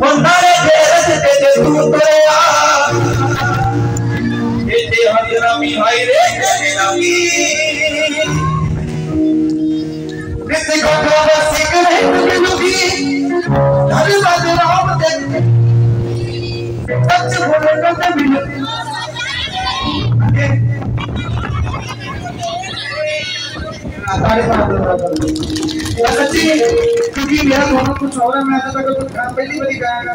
Mandare perese te te tutoa Ete hadirami haire kanerami Nisi gokoba sikre kanugi Dharma de ram de Tach bhole kate bilati सच्ची क्योंकि मेरा दोनों कुछ और है मैं तो पहली बारी गाया